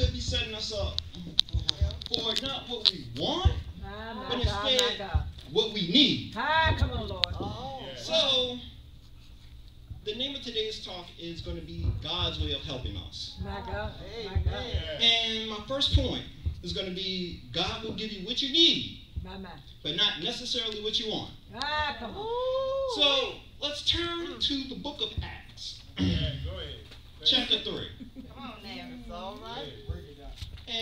could be setting us up for not what we want, ah, My, my But instead- God. what we need. Hi, come on, Lord. Oh. So, the name of today's talk is going to be God's way of helping us. My oh, God, my God. And my first point is going to be God will give you what you need, My, my. but not necessarily what you want. Ah, come on. So, let's turn mm. to the book of Acts, Yeah, go ahead. chapter 3. Come on now. It's all right.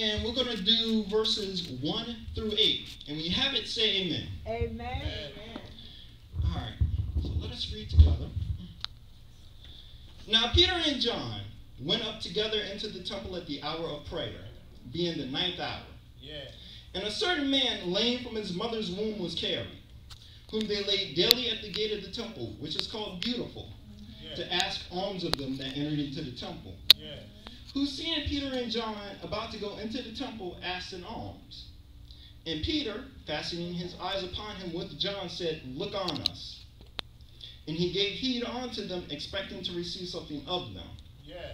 And we're going to do verses 1 through 8. And when you have it, say amen. Amen. Amen. All right, so let us read together. Now, Peter and John went up together into the temple at the hour of prayer, being the ninth hour. Yeah. And a certain man, lame from his mother's womb, was carried, whom they laid daily at the gate of the temple, which is called Beautiful, Yeah. to ask alms of them that entered into the temple. Yeah. Who, seeing Peter and John about to go into the temple, asked an alms. And Peter, fastening his eyes upon him with John, said, Look on us. And he gave heed unto them, expecting to receive something of them. Yeah.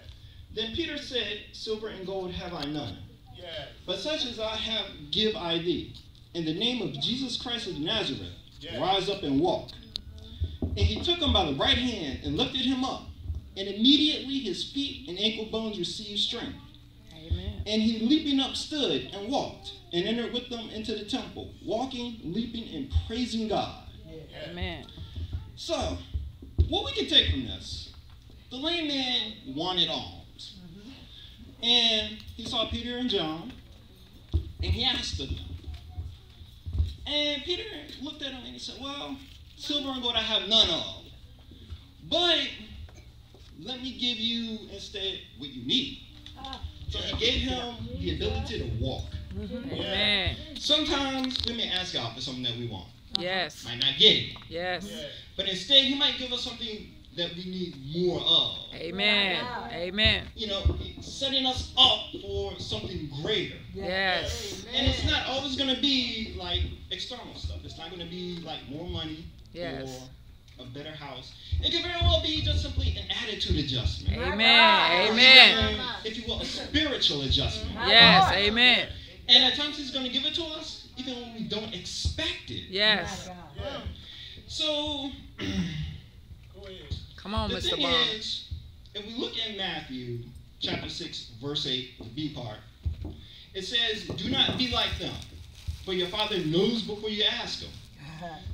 Then Peter said, Silver and gold have I none, Yeah. but such as I have give I thee. In the name of Jesus Christ of Nazareth, Yeah. rise up and walk. And he took him by the right hand and lifted him up. And immediately his feet and ankle bones received strength. Amen. And he leaping up stood and walked and entered with them into the temple, walking, leaping, and praising God. Amen. So, what we can take from this, the lame man wanted alms. Mm-hmm. And he saw Peter and John, and he asked of them. And Peter looked at him and he said, Well, silver and gold I have none of. But let me give you instead what you need. Ah. So he gave him the ability to walk. Mm-hmm. Amen. Sometimes we may ask God for something that we want, Yes. might not get it. Yes. But instead, he might give us something that we need more of. Amen. Amen. You know, setting us up for something greater. Yes. And it's not always going to be like external stuff. It's not going to be like more money Yes. Or a better house. It could very well be just simply an attitude adjustment. Amen. Amen. even, If you will, a spiritual adjustment. Yes. Amen. And at times, he's going to give it to us even when we don't expect it. Yes. Yeah. So, Come on, the Mr. thing Bond. is, if we look in Matthew chapter 6, verse 8, the B part, it says, Do not be like them, for your father knows before you ask him.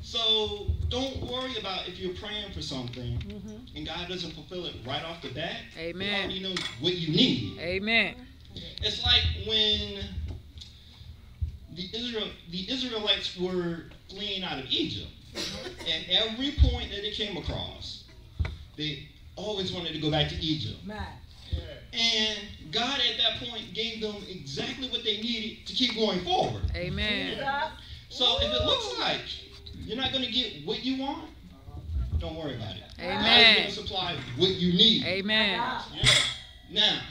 So don't worry about if you're praying for something Mhm. and God doesn't fulfill it right off the bat. Amen. already knows what you need. Amen. It's like when the Israel the Israelites were fleeing out of Egypt. At every point that they came across, they always wanted to go back to Egypt. Yeah. And God at that point gave them exactly what they needed to keep going forward. Amen. So if it looks like you're not going to get what you want, don't worry about it. God is Amen. going to supply what you need. Amen. Yeah. Now,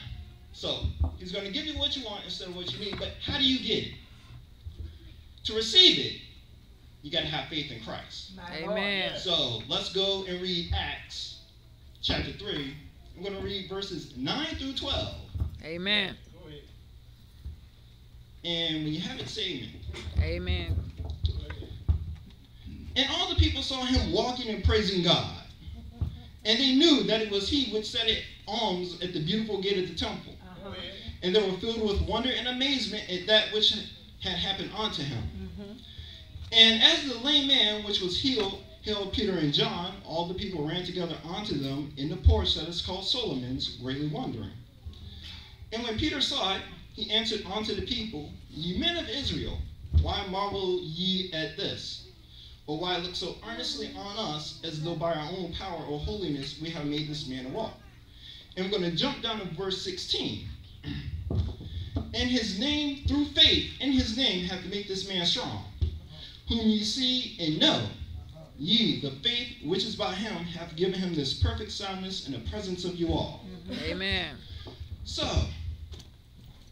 so he's going to give you what you want instead of what you need, but how do you get it? To receive it, you got to have faith in Christ. Amen. So let's go and read Acts chapter 3. I'm going to read verses 9 through 12. Amen. And when you have it, say amen. Amen. And all the people saw him walking and praising God. And they knew that it was he which set it alms at the beautiful gate of the temple. Ahead. And they were filled with wonder and amazement at that which had happened unto him. Mm-hmm. And as the lame man which was healed held Peter and John, all the people ran together unto them in the porch that is called Solomon's, greatly wondering. And when Peter saw it, he answered unto the people, Ye men of Israel, why marvel ye at this? Or why look so earnestly on us as though by our own power or holiness we have made this man walk? And we're going to jump down to verse 16. And his name, through faith in his name, hath made this man strong, whom ye see and know. Ye, the faith which is by him, hath given him this perfect soundness in the presence of you all. Amen. So,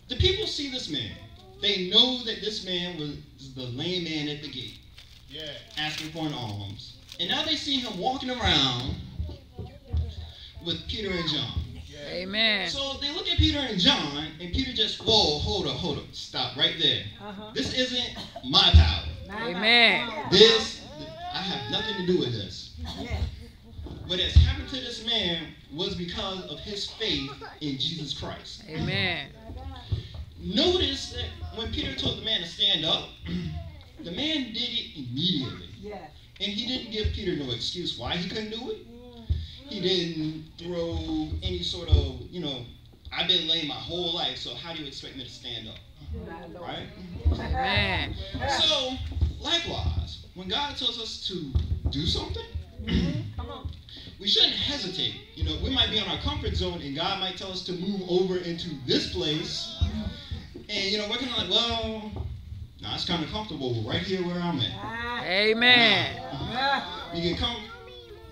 the people see this man. They know that this man was the lame man at the gate, Yeah. asking for an alms. And now they see him walking around with Peter and John. Yeah. Amen. So they look at Peter and John, and Peter just, whoa, hold up, hold up, stop right there. Uh-huh. This isn't my power. Amen. This, I have nothing to do with this. Yeah. What has happened to this man was because of his faith in Jesus Christ. Amen. Notice that when Peter told the man to stand up, the man did it immediately. Yeah. And he didn't give Peter no excuse why he couldn't do it. He mm-hmm. didn't throw any sort of, you know, I've been lame my whole life, so how do you expect me to stand up? Right? Amen. So, likewise, when God tells us to do something, mm-hmm. Come on. we shouldn't hesitate. You know, we might be on our comfort zone and God might tell us to move over into this place. And, you know, we're kind of like, well, nah, it's kind of comfortable right here where I'm at. Amen. Ah. You get, com-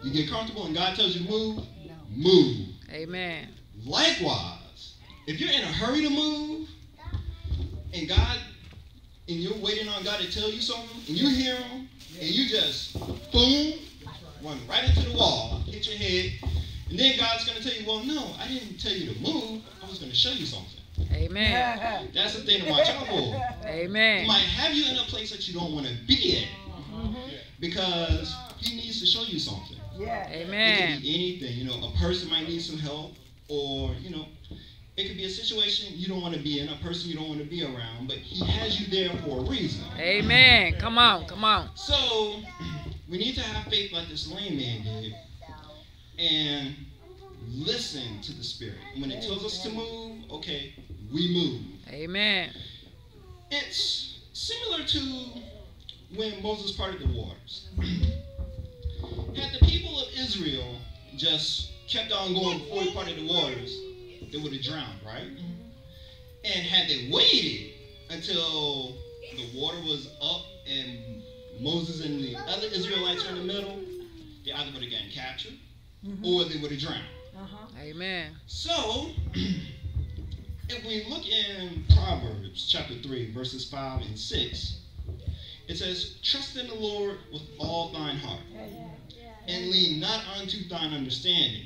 you get comfortable and God tells you to move, move. Amen. Likewise, if you're in a hurry to move and God, and you're waiting on God to tell you something, and you hear Him, and you just, boom, run right into the wall, hit your head, and then God's going to tell you, well, no, I didn't tell you to move. I was going to show you something. Amen. That's the thing to watch out for. He Amen. might have you in a place that you don't want to be at Mhm. because He needs to show you something. Yeah. Amen. It Amen. could be anything. You know, a person might need some help, or you know, it could be a situation you don't want to be in, a person you don't want to be around, but he has you there for a reason. Amen. Come on. Come on. So we need to have faith like this lame man did, and listen to the Spirit. When it tells us to move, okay, we move. Amen. It's similar to when Moses parted the waters. Had the people of Israel just kept on going before he parted the waters, they would have drowned, right? And had they waited until the water was up and Moses and the other Israelites were in the middle, they either would have gotten captured or they would have drowned. Uh-huh. Amen. So, if we look in Proverbs chapter 3, verses 5 and 6, it says, Trust in the Lord with all thine heart, and lean not unto thine understanding.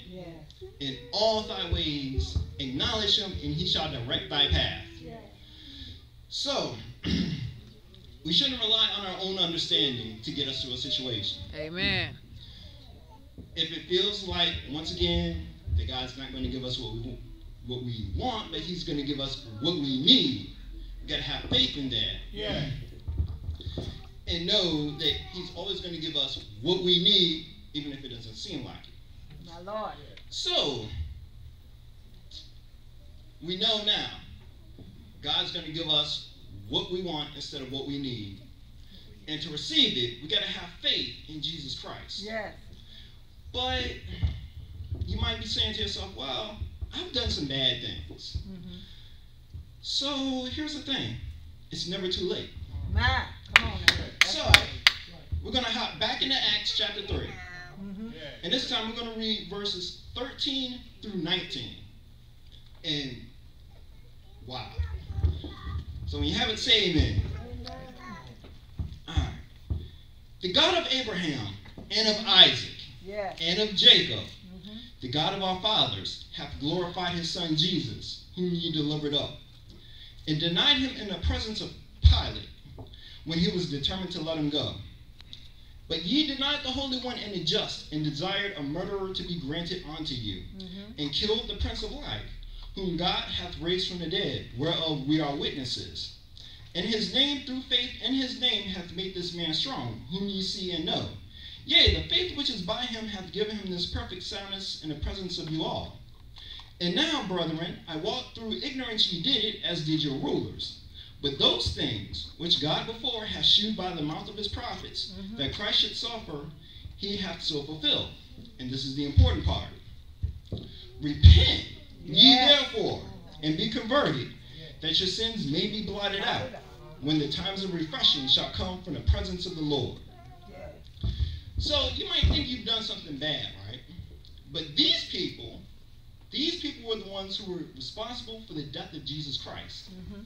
In all thy ways acknowledge him, and he shall direct thy path. So, we shouldn't rely on our own understanding to get us through a situation. Amen. if it feels like once again that God's not going to give us what we what we want, but He's going to give us what we need, we got to have faith in that Yeah. and know that He's always going to give us what we need, even if it doesn't seem like it. My Lord. So we know now God's going to give us what we want instead of what we need. And to receive it, we got to have faith in Jesus Christ. Yes. But you might be saying to yourself, well, I've done some bad things. Mm-hmm. So here's the thing it's never too late. My. Come on So we're going to hop back into Acts chapter 3. Mm-hmm. Yeah. And this time we're going to read verses 13 through 19. And wow. So when you haven't said amen. Alright. The God of Abraham and of Isaac Yes. and of Jacob. The God of our fathers hath glorified his Son Jesus, whom ye delivered up, and denied him in the presence of Pilate, when he was determined to let him go. But ye denied the Holy One and the just, and desired a murderer to be granted unto you, Mm-hmm. and killed the Prince of Life, whom God hath raised from the dead, whereof we are witnesses. And his name, through faith in his name, hath made this man strong, whom ye see and know. Yea, the faith which is by him hath given him this perfect soundness in the presence of you all. And now, brethren, I walk through ignorance ye did it, as did your rulers. But those things which God before hath shewed by the mouth of his prophets, Mhm. that Christ should suffer, he hath so fulfilled. And this is the important part. Repent ye therefore, and be converted, that your sins may be blotted out, when the times of refreshing shall come from the presence of the Lord. So you might think you've done something bad, right? But these people, these people were the ones who were responsible for the death of Jesus Christ. Mm-hmm.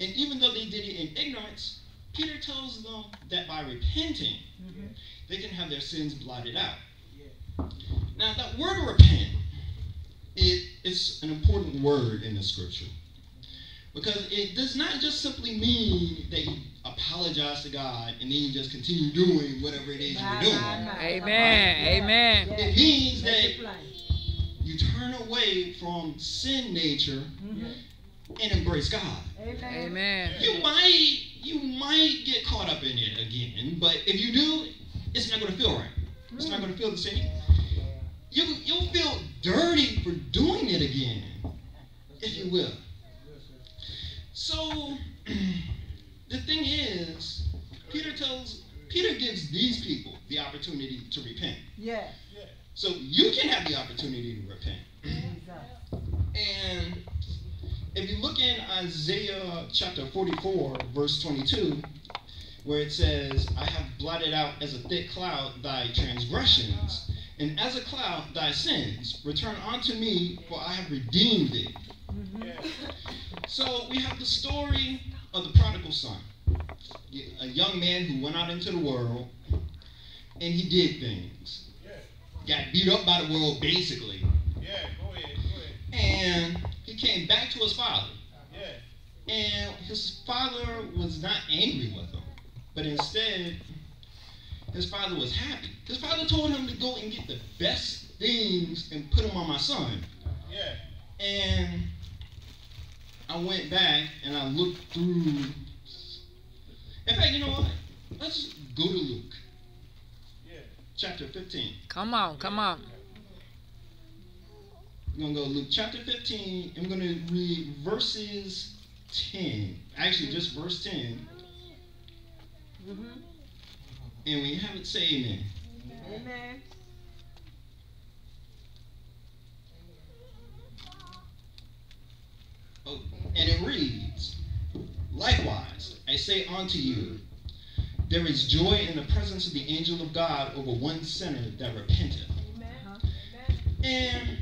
And even though they did it in ignorance, Peter tells them that by repenting, Mm-hmm. they can have their sins blotted out. Now, that word repent it, it's an important word in the scripture. Because it does not just simply mean that you apologize to God and then you just continue doing whatever it is you're doing. nah, nah. Amen. Amen. Yeah. It means that you turn away from sin nature Mhm. and embrace God. Amen. Amen. You might you might get caught up in it again, but if you do, it's not going to feel right. It's not going to feel the same. You you'll feel dirty for doing it again, if you will. So the thing is, Peter tells Peter gives these people the opportunity to repent. Yeah. So you can have the opportunity to repent. Jesus. And if you look in Isaiah chapter 44, verse 22, where it says, I have blotted out as a thick cloud thy transgressions, and as a cloud thy sins. Return unto me, for I have redeemed thee. Mhm. So we have the story of the prodigal son, a young man who went out into the world and he did things. Got beat up by the world, basically. Yeah, go ahead, go ahead. And he came back to his father. Yeah. And his father was not angry with him, but instead, his father was happy. His father told him to go and get the best things and put them on my son. Yeah. And I went back and I looked through. In fact, you know what? Let's go to Luke, Yeah. chapter 15. Come on. Come on. We're going to go to Luke chapter 15. I'm going to read verses 10. Actually, just verse 10. Mhm. And when you have it, say amen. Amen. Oh, and it reads, Likewise, I say unto you, there is joy in the presence of the angel of God over one sinner that repenteth. And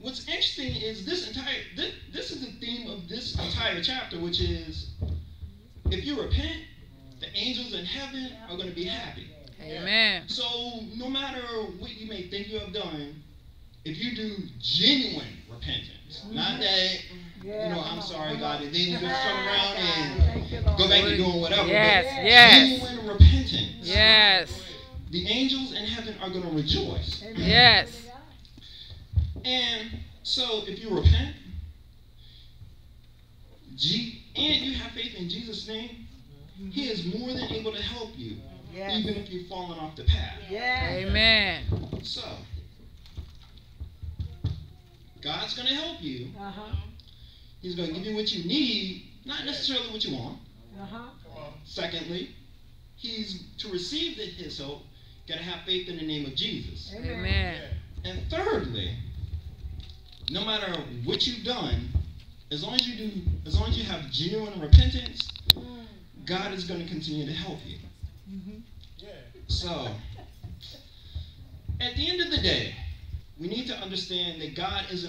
what's interesting is this entire this, this is the theme of this entire chapter, which is if you repent, the angels in heaven are going to be happy. Amen. So no matter what you may think you have done, if you do genuine repentance, not that mm-hmm. Yeah, you know, I'm sorry, come God, and then you just turn around and Thank you, Lord. go back to doing whatever. Yes. but Yes. Genuine repentance. Yes. The angels in heaven are going to rejoice. Amen. Yes. And so if you repent, G- and you have faith in Jesus' name, He is more than able to help you, Yes. even if you've fallen off the path. Yes. Amen. So, God's going to help you. Uh-huh. He's going to give you what you need, not necessarily what you want. Uh-huh. Secondly, He's to receive the, His hope, got to have faith in the name of Jesus. Amen. And thirdly, no matter what you've done, as long as you do, as long as you have genuine repentance, God is going to continue to help you. Mhm. Yeah. So, at the end of the day, we need to understand that God isn't